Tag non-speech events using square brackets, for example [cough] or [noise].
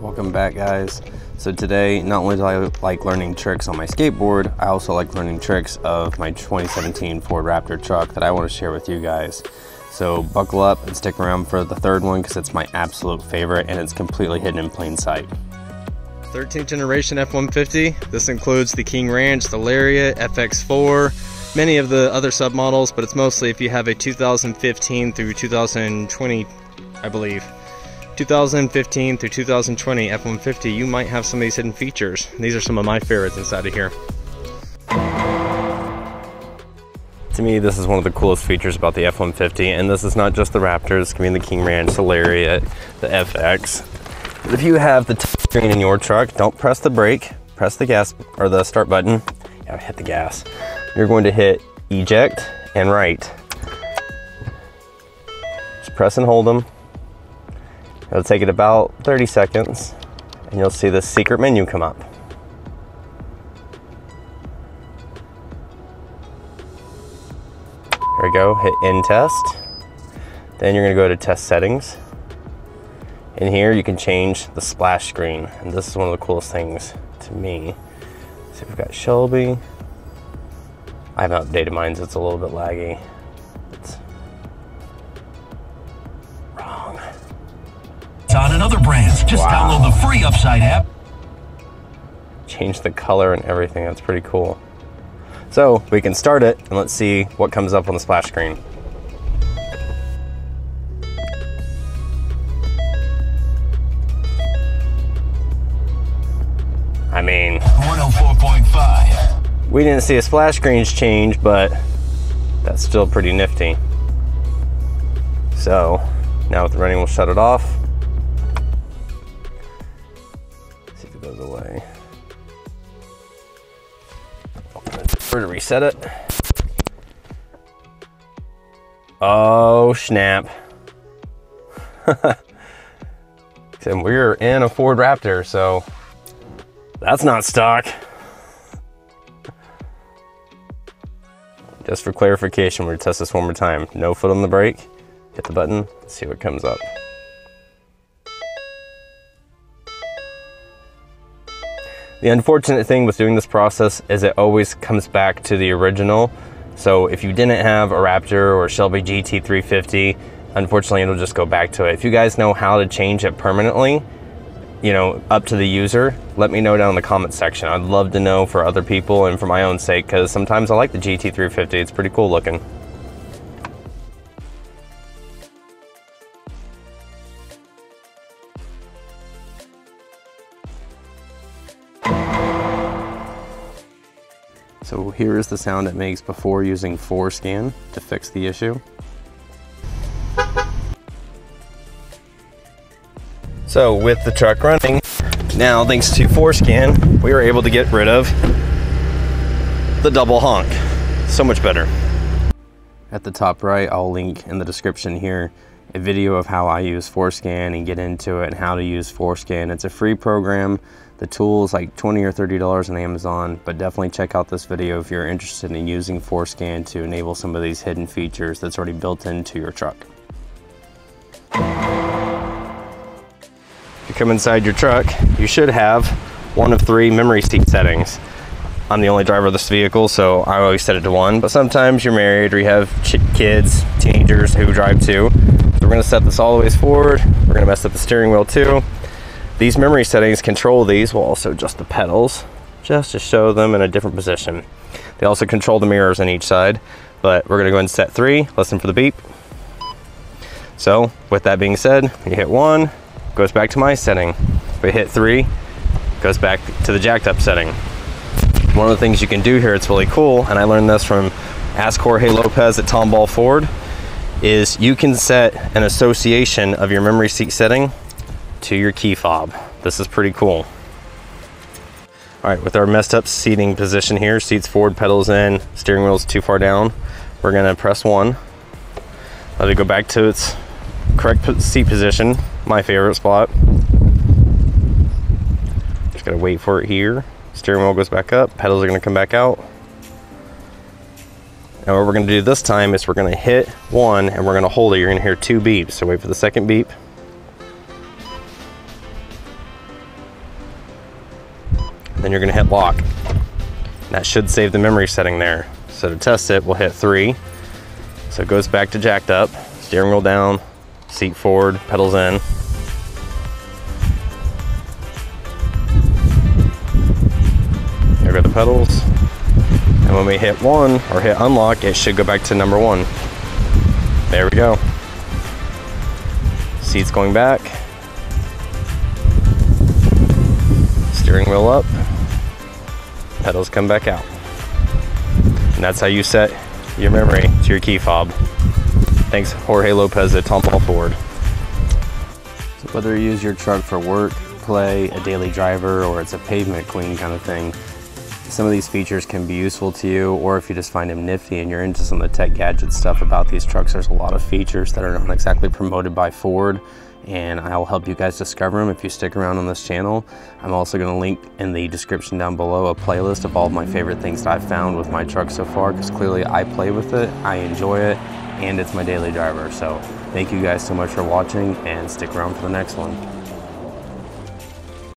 Welcome back guys. So today, not only do I like learning tricks on my skateboard, I also like learning tricks of my 2017 Ford Raptor truck that I want to share with you guys. So buckle up and stick around for the third one because it's my absolute favorite and it's completely hidden in plain sight. 13th generation F-150. This includes the King Ranch, the Lariat, FX4, many of the other submodels, but it's mostly if you have a 2015 through 2020, I believe, 2015 through 2020 F-150, you might have some of these hidden features. These are some of my favorites inside of here. To me, this is one of the coolest features about the F-150, and this is not just the Raptor, this can be the King Ranch, the Lariat, the FX. But if you have the touchscreen in your truck, don't press the brake, press the gas, or the start button, yeah, hit the gas. You're going to hit eject and right. Just press and hold them, It'll take it about 30 seconds and you'll see the secret menu come up. There we go, hit in test. Then you're gonna go to test settings. In here you can change the splash screen. And this is one of the coolest things to me. See, we've got Shelby. I haven't updated mine, so it's a little bit laggy. Just wow. download the free Upside app. Change the color and everything. That's pretty cool. So we can start it and let's see what comes up on the splash screen. I mean, 104.5. We didn't see a splash screens change, but that's still pretty nifty. So now with the running, we'll shut it off. Goes away. We're to reset it. Oh, snap. [laughs] and we're in a Ford Raptor, so that's not stock. Just for clarification, we're gonna test this one more time. No foot on the brake, hit the button, see what comes up. The unfortunate thing with doing this process is it always comes back to the original. So if you didn't have a Raptor or Shelby GT350, unfortunately it'll just go back to it. If you guys know how to change it permanently, you know, up to the user, let me know down in the comment section. I'd love to know for other people and for my own sake because sometimes I like the GT350. It's pretty cool looking. So here is the sound it makes before using FORScan to fix the issue. So with the truck running, now thanks to FORScan, we were able to get rid of the double honk. So much better. At the top right, I'll link in the description here a video of how I use FORScan and get into it and how to use FORScan. It's a free program the tool is like 20 or $30 on Amazon, but definitely check out this video if you're interested in using FORScan to enable some of these hidden features that's already built into your truck. You come inside your truck, you should have one of three memory seat settings. I'm the only driver of this vehicle, so I always set it to one, but sometimes you're married or you have kids, who drive too. So we're gonna set this all the ways forward. We're gonna mess up the steering wheel too. These memory settings control these, will also adjust the pedals, just to show them in a different position. They also control the mirrors on each side, but we're gonna go and set three, listen for the beep. So with that being said, you hit one, goes back to my setting. If we hit three, goes back to the jacked up setting. One of the things you can do here, it's really cool, and I learned this from Ask Jorge Lopez at Tomball Ford, is you can set an association of your memory seat setting to your key fob. This is pretty cool. All right, with our messed up seating position here, seats forward, pedals in, steering wheel's too far down, we're gonna press one. Let it go back to its correct seat position, my favorite spot. Just gotta wait for it here. Steering wheel goes back up, pedals are gonna come back out. And what we're gonna do this time is we're gonna hit one and we're gonna hold it. You're gonna hear two beeps. So wait for the second beep. then you're gonna hit lock. That should save the memory setting there. So to test it, we'll hit three. So it goes back to jacked up, steering wheel down, seat forward, pedals in. There go the pedals. And when we hit one or hit unlock, it should go back to number one. There we go. Seats going back. Steering wheel up. Pedals come back out. And that's how you set your memory to your key fob. Thanks Jorge Lopez at Tomball Ford. So whether you use your truck for work, play, a daily driver, or it's a pavement queen kind of thing, some of these features can be useful to you, or if you just find them nifty and you're into some of the tech gadget stuff about these trucks, there's a lot of features that are not exactly promoted by Ford, and I'll help you guys discover them if you stick around on this channel. I'm also gonna link in the description down below a playlist of all of my favorite things that I've found with my truck so far, because clearly I play with it, I enjoy it, and it's my daily driver. So thank you guys so much for watching, and stick around for the next one.